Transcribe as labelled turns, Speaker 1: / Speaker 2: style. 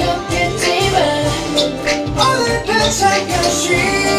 Speaker 1: 옆에 집은 오늘 반짝여 쉬